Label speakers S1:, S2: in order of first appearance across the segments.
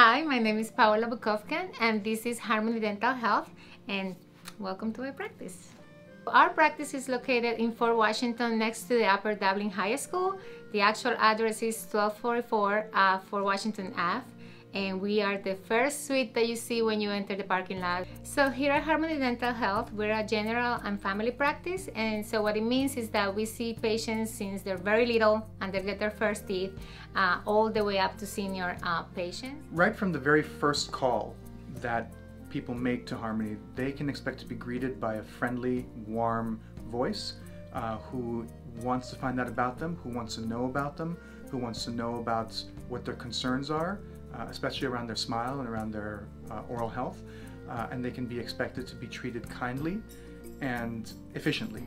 S1: Hi, my name is Paola Bukovkin and this is Harmony Dental Health and welcome to my practice. Our practice is located in Fort Washington next to the Upper Dublin High School. The actual address is 1244 uh, Fort Washington Ave and we are the first suite that you see when you enter the parking lot. So here at Harmony Dental Health, we're a general and family practice and so what it means is that we see patients since they're very little and they get their first teeth uh, all the way up to senior uh, patients.
S2: Right from the very first call that people make to Harmony, they can expect to be greeted by a friendly, warm voice uh, who wants to find out about them, who wants to know about them, who wants to know about what their concerns are, uh, especially around their smile and around their uh, oral health. Uh, and they can be expected to be treated kindly and efficiently.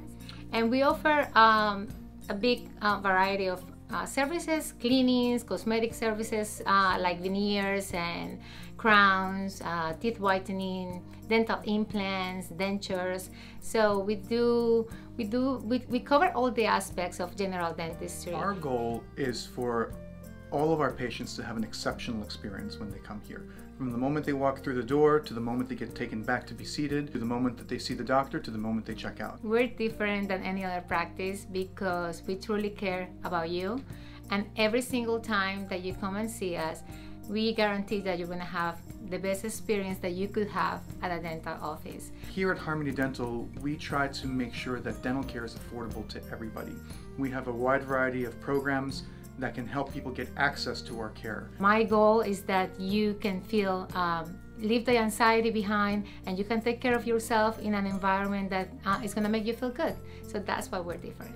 S1: And we offer um, a big uh, variety of uh, services, cleanings, cosmetic services uh, like veneers and crowns, uh, teeth whitening, dental implants, dentures. So we do we do we, we cover all the aspects of general dentistry.
S2: Our goal is for all of our patients to have an exceptional experience when they come here. From the moment they walk through the door, to the moment they get taken back to be seated, to the moment that they see the doctor, to the moment they check out.
S1: We're different than any other practice because we truly care about you. And every single time that you come and see us, we guarantee that you're going to have the best experience that you could have at a dental office.
S2: Here at Harmony Dental, we try to make sure that dental care is affordable to everybody. We have a wide variety of programs that can help people get access to our care.
S1: My goal is that you can feel um, leave the anxiety behind and you can take care of yourself in an environment that uh, is going to make you feel good. So that's why we're different.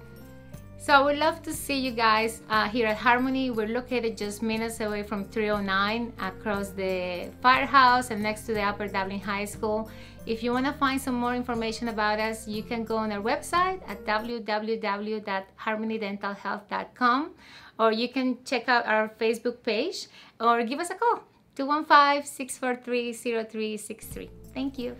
S1: So I would love to see you guys uh, here at Harmony. We're located just minutes away from 309 across the firehouse and next to the Upper Dublin High School. If you want to find some more information about us, you can go on our website at www.harmonydentalhealth.com or you can check out our Facebook page or give us a call 215 643 0363. Thank you.